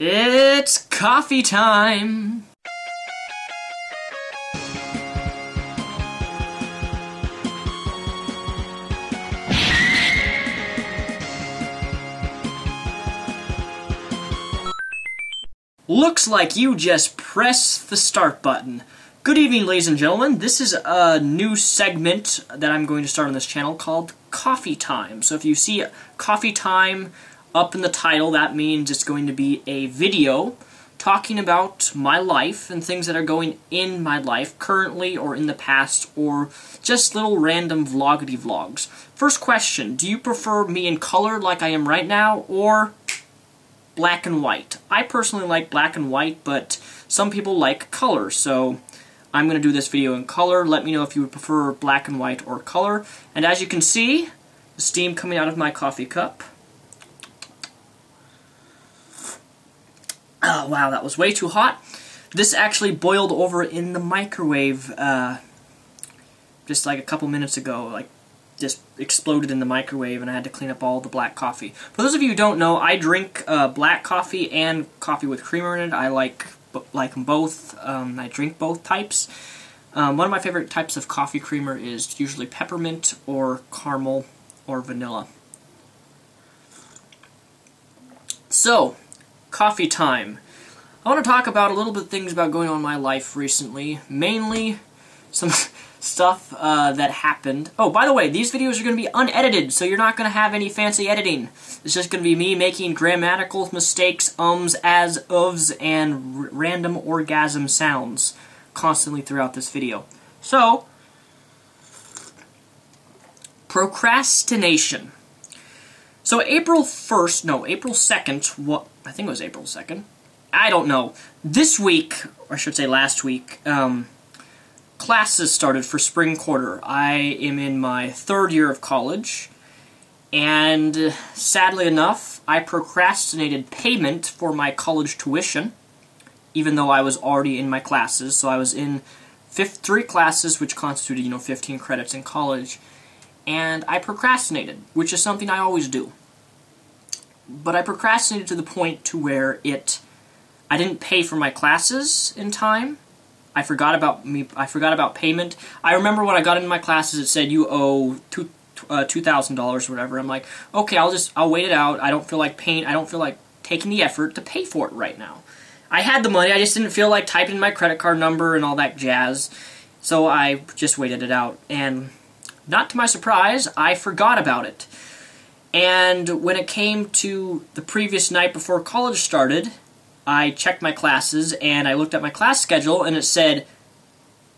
It's coffee time! Looks like you just press the start button. Good evening, ladies and gentlemen. This is a new segment that I'm going to start on this channel called Coffee Time. So if you see Coffee Time up in the title, that means it's going to be a video talking about my life and things that are going in my life currently or in the past or just little random vloggity vlogs. First question, do you prefer me in color like I am right now or black and white? I personally like black and white, but some people like color, so I'm going to do this video in color. Let me know if you would prefer black and white or color. And as you can see, the steam coming out of my coffee cup. Oh, wow, that was way too hot. This actually boiled over in the microwave uh, just like a couple minutes ago. Like, just exploded in the microwave and I had to clean up all the black coffee. For those of you who don't know, I drink uh, black coffee and coffee with creamer in it. I like like them both. Um, I drink both types. Um, one of my favorite types of coffee creamer is usually peppermint or caramel or vanilla. So, coffee time. I want to talk about a little bit of things about going on in my life recently. Mainly some stuff uh, that happened. Oh, by the way, these videos are going to be unedited, so you're not going to have any fancy editing. It's just going to be me making grammatical mistakes, ums, as, ofs, and random orgasm sounds constantly throughout this video. So, procrastination. So April 1st, no, April 2nd, what, I think it was April 2nd, I don't know. This week, or I should say last week, um, classes started for spring quarter. I am in my third year of college, and sadly enough, I procrastinated payment for my college tuition, even though I was already in my classes. So I was in fifth, three classes, which constituted, you know, 15 credits in college, and I procrastinated, which is something I always do. But I procrastinated to the point to where it, I didn't pay for my classes in time, I forgot about me. I forgot about payment. I remember when I got into my classes, it said you owe two uh, two thousand dollars or whatever. I'm like, okay, I'll just I'll wait it out. I don't feel like paying. I don't feel like taking the effort to pay for it right now. I had the money. I just didn't feel like typing my credit card number and all that jazz. So I just waited it out. And not to my surprise, I forgot about it. And when it came to the previous night before college started, I checked my classes and I looked at my class schedule and it said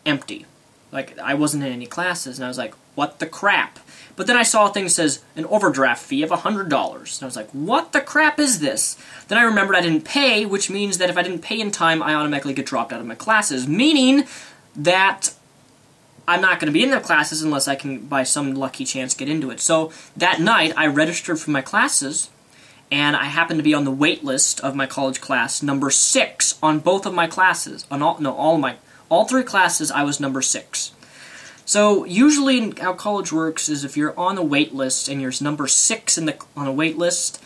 empty. Like I wasn't in any classes and I was like, what the crap? But then I saw a thing that says an overdraft fee of $100. And I was like, what the crap is this? Then I remembered I didn't pay, which means that if I didn't pay in time, I automatically get dropped out of my classes. Meaning that I'm not going to be in their classes unless I can, by some lucky chance, get into it. So that night, I registered for my classes and I happened to be on the wait list of my college class, number six on both of my classes. On all no, all my all three classes, I was number six. So usually, how college works is if you're on the wait list and you're number six in the on a wait list,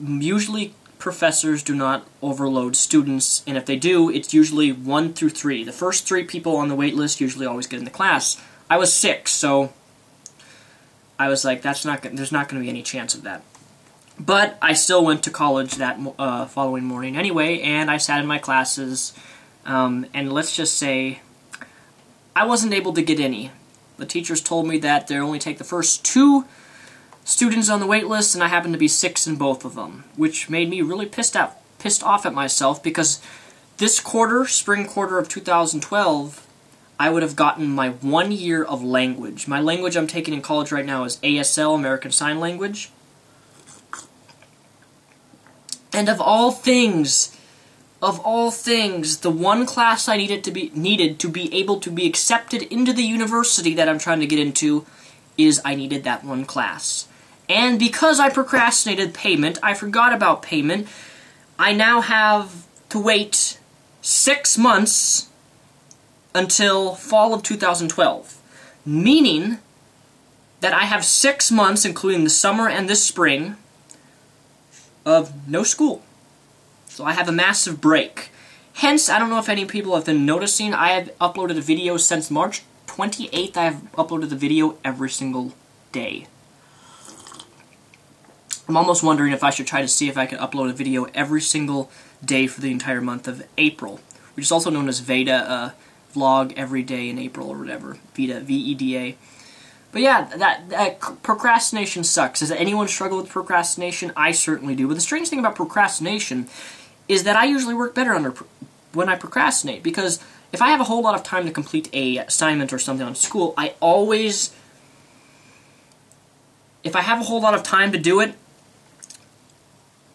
usually professors do not overload students, and if they do, it's usually one through three. The first three people on the wait list usually always get in the class. I was six, so I was like, that's not there's not going to be any chance of that. But I still went to college that uh, following morning anyway, and I sat in my classes, um, and let's just say I wasn't able to get any. The teachers told me that they only take the first two students on the wait list, and I happened to be six in both of them, which made me really pissed out, pissed off at myself because this quarter, spring quarter of 2012, I would have gotten my one year of language. My language I'm taking in college right now is ASL, American Sign Language. And of all things, of all things, the one class I needed to be needed to be able to be accepted into the university that I'm trying to get into is I needed that one class. And because I procrastinated payment, I forgot about payment, I now have to wait six months until fall of 2012. Meaning that I have six months, including the summer and the spring, of no school. So I have a massive break. Hence, I don't know if any people have been noticing, I have uploaded a video since March 28th. I have uploaded the video every single day. I'm almost wondering if I should try to see if I can upload a video every single day for the entire month of April, which is also known as Veda uh, vlog every day in April or whatever. Veda, V-E-D-A. But yeah, that, that procrastination sucks. Does anyone struggle with procrastination? I certainly do. But the strange thing about procrastination is that I usually work better under when I procrastinate because if I have a whole lot of time to complete a assignment or something on school, I always if I have a whole lot of time to do it,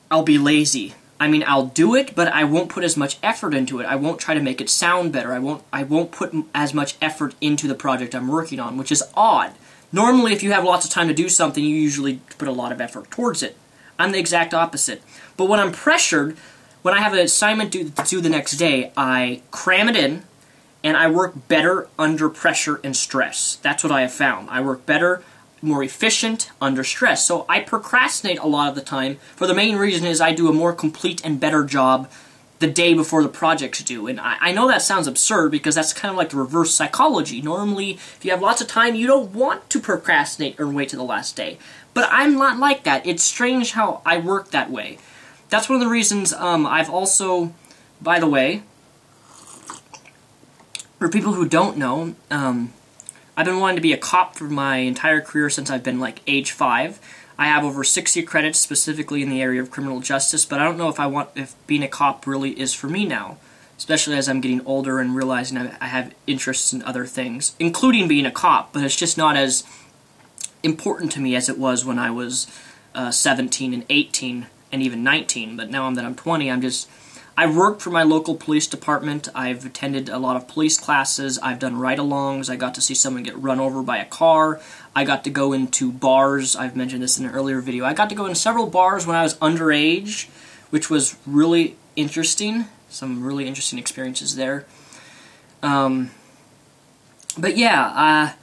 I'll be lazy. I mean, I'll do it, but I won't put as much effort into it. I won't try to make it sound better. I won't I won't put as much effort into the project I'm working on, which is odd. Normally, if you have lots of time to do something, you usually put a lot of effort towards it. I'm the exact opposite. But when I'm pressured, when I have an assignment due to do the next day, I cram it in, and I work better under pressure and stress. That's what I have found. I work better more efficient under stress. So I procrastinate a lot of the time for the main reason is I do a more complete and better job the day before the project's due. And I, I, know that sounds absurd because that's kind of like the reverse psychology. Normally, if you have lots of time, you don't want to procrastinate or wait to the last day. But I'm not like that. It's strange how I work that way. That's one of the reasons um, I've also, by the way, for people who don't know, um, I've been wanting to be a cop for my entire career since I've been like age five. I have over 60 credits specifically in the area of criminal justice, but I don't know if I want if being a cop really is for me now, especially as I'm getting older and realizing I have interests in other things, including being a cop. But it's just not as important to me as it was when I was uh, 17 and 18 and even 19. But now that I'm 20, I'm just I've worked for my local police department. I've attended a lot of police classes. I've done ride-alongs. I got to see someone get run over by a car. I got to go into bars. I've mentioned this in an earlier video. I got to go in several bars when I was underage, which was really interesting. Some really interesting experiences there. Um, but yeah, uh,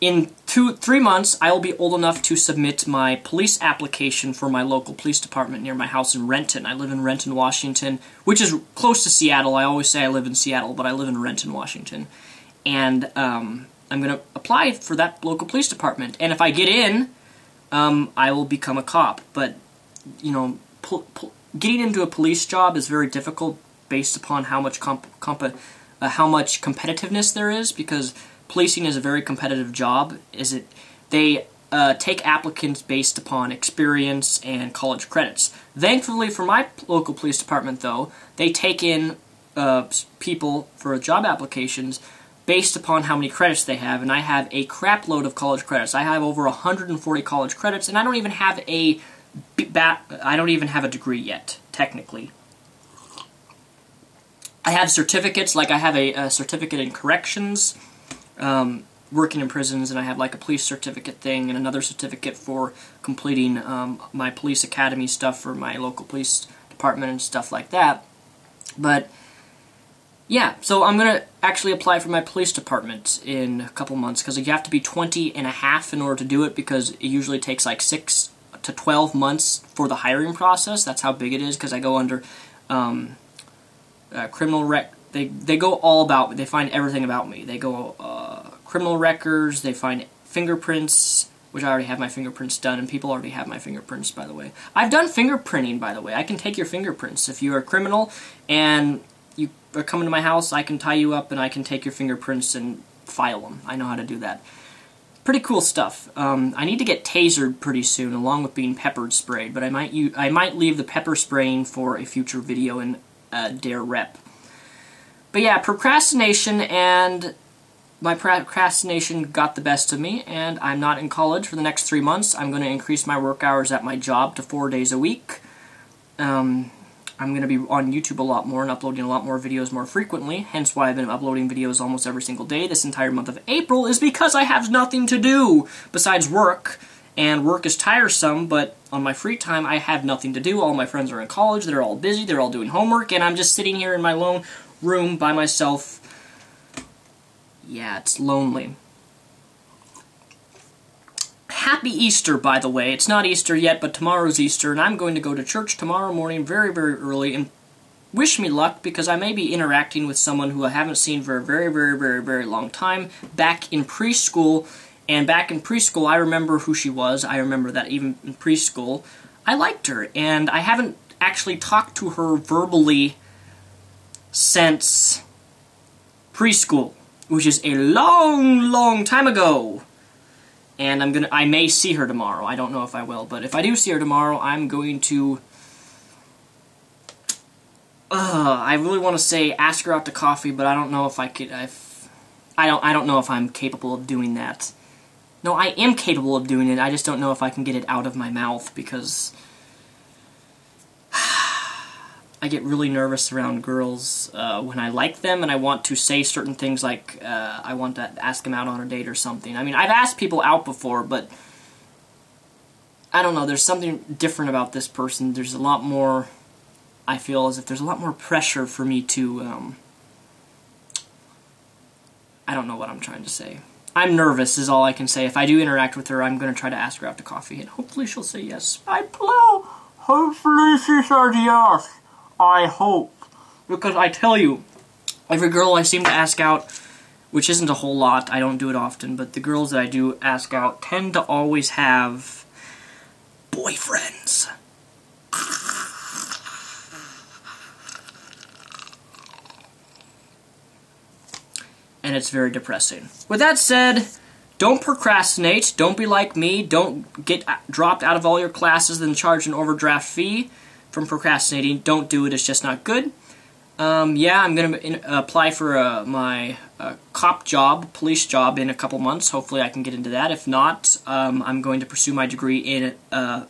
in two, three months, I will be old enough to submit my police application for my local police department near my house in Renton. I live in Renton, Washington, which is close to Seattle. I always say I live in Seattle, but I live in Renton, Washington. And um, I'm going to apply for that local police department. And if I get in, um, I will become a cop. But, you know, getting into a police job is very difficult based upon how much comp, comp uh, how much competitiveness there is because policing is a very competitive job. Is it they uh, take applicants based upon experience and college credits. Thankfully for my local police department, though, they take in uh, people for job applications based upon how many credits they have, and I have a crap load of college credits. I have over 140 college credits, and I don't even have a I don't even have a degree yet, technically. I have certificates, like I have a, a certificate in corrections, um, working in prisons, and I have like a police certificate thing and another certificate for completing um, my police academy stuff for my local police department and stuff like that. But yeah, so I'm going to actually apply for my police department in a couple months because you have to be 20 and a half in order to do it because it usually takes like 6 to 12 months for the hiring process. That's how big it is because I go under um, uh, criminal rec they they go all about me. They find everything about me. They go uh, criminal records. They find fingerprints, which I already have my fingerprints done, and people already have my fingerprints. By the way, I've done fingerprinting. By the way, I can take your fingerprints if you are a criminal and you are coming to my house. I can tie you up and I can take your fingerprints and file them. I know how to do that. Pretty cool stuff. Um, I need to get tasered pretty soon, along with being peppered sprayed. But I might use, I might leave the pepper spraying for a future video in uh, Dare Rep. But yeah, procrastination and my procrastination got the best of me, and I'm not in college for the next three months. I'm going to increase my work hours at my job to four days a week. Um, I'm going to be on YouTube a lot more and uploading a lot more videos more frequently, hence why I've been uploading videos almost every single day this entire month of April, is because I have nothing to do besides work, and work is tiresome, but on my free time I have nothing to do. All my friends are in college, they're all busy, they're all doing homework, and I'm just sitting here in my lone room by myself. Yeah, it's lonely. Happy Easter, by the way. It's not Easter yet, but tomorrow's Easter, and I'm going to go to church tomorrow morning very, very early and wish me luck because I may be interacting with someone who I haven't seen for a very, very, very, very long time back in preschool. And back in preschool, I remember who she was. I remember that even in preschool, I liked her. And I haven't actually talked to her verbally since preschool, which is a long, long time ago. And I'm gonna, I may see her tomorrow. I don't know if I will, but if I do see her tomorrow, I'm going to. Uh, I really want to say ask her out to coffee, but I don't know if I could. If, I don't. I don't know if I'm capable of doing that. No, I am capable of doing it. I just don't know if I can get it out of my mouth because I get really nervous around girls uh, when I like them and I want to say certain things like uh, I want to ask them out on a date or something. I mean, I've asked people out before, but I don't know. There's something different about this person. There's a lot more. I feel as if there's a lot more pressure for me to. Um, I don't know what I'm trying to say. I'm nervous, is all I can say. If I do interact with her, I'm going to try to ask her out to coffee, and hopefully she'll say yes. I blow. Hopefully she says yes. I hope. Because I tell you, every girl I seem to ask out, which isn't a whole lot, I don't do it often, but the girls that I do ask out tend to always have boyfriends. And it's very depressing. With that said, don't procrastinate. Don't be like me. Don't get dropped out of all your classes and charge an overdraft fee from procrastinating. Don't do it. It's just not good. Um, yeah, I'm going to apply for uh, my uh, cop job, police job, in a couple months. Hopefully, I can get into that. If not, um, I'm going to pursue my degree in a uh,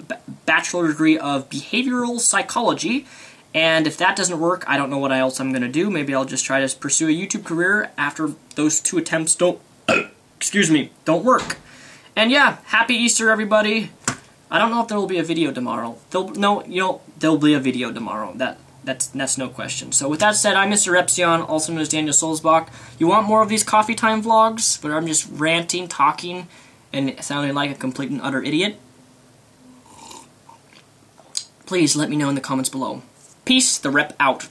bachelor degree of behavioral psychology. And if that doesn't work, I don't know what else I'm going to do. Maybe I'll just try to pursue a YouTube career after those two attempts don't, excuse me, don't work. And yeah, happy Easter, everybody. I don't know if there will be a video tomorrow. There'll, no, you know, there'll be a video tomorrow. That that's that's no question. So with that said, I'm Mr. Repzion, also known as Daniel Sulzbach. You want more of these coffee time vlogs, where I'm just ranting, talking, and sounding like a complete and utter idiot? Please let me know in the comments below. Peace, the rep out.